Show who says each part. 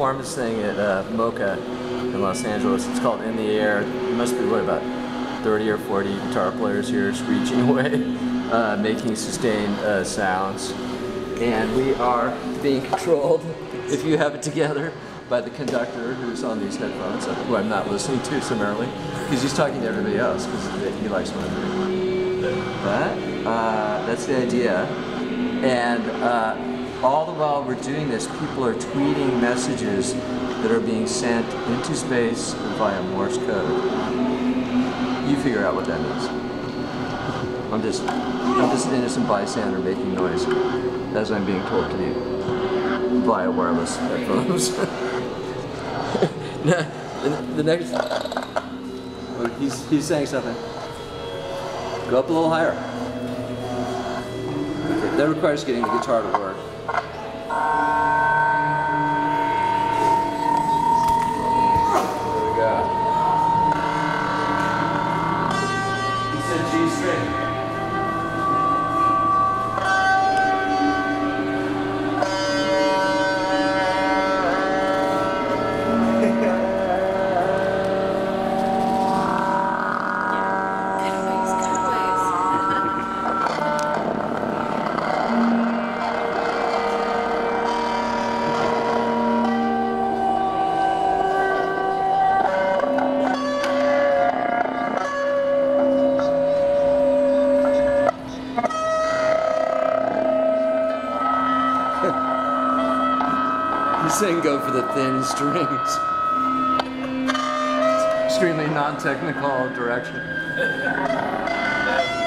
Speaker 1: performance thing at uh, MoCA in Los Angeles. It's called In the Air. There must be, what, about 30 or 40 guitar players here screeching away, uh, making sustained uh, sounds. And we are being controlled, if you have it together, by the conductor who's on these headphones, uh, who I'm not listening to summarily, because he's talking to everybody else, because he likes doing. But uh, that's the idea. And uh, all the while we're doing this, people are tweeting messages that are being sent into space via Morse code. You figure out what that means. I'm just, I'm just an innocent bystander making noise as I'm being told to do via wireless headphones. the, the next, he's, he's saying something. Go up a little higher. That requires getting the guitar to work.
Speaker 2: Thank you.
Speaker 1: He's saying go for the thin strings. Extremely non-technical direction.